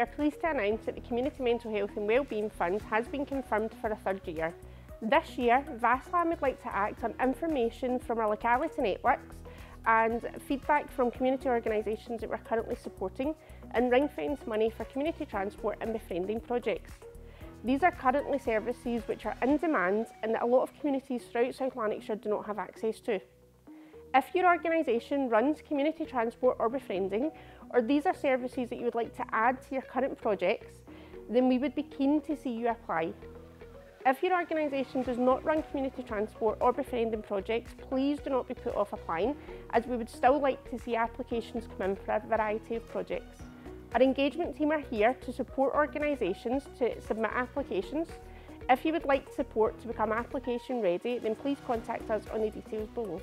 we are pleased to announce that the Community Mental Health and Wellbeing Fund has been confirmed for a third year. This year, VASLan would like to act on information from our locality networks and feedback from community organisations that we're currently supporting and ring fence money for community transport and befriending projects. These are currently services which are in demand and that a lot of communities throughout South Lanarkshire do not have access to. If your organisation runs community transport or befriending, or these are services that you would like to add to your current projects, then we would be keen to see you apply. If your organisation does not run community transport or befriending projects, please do not be put off applying, as we would still like to see applications come in for a variety of projects. Our engagement team are here to support organisations to submit applications. If you would like support to become application ready, then please contact us on the details below.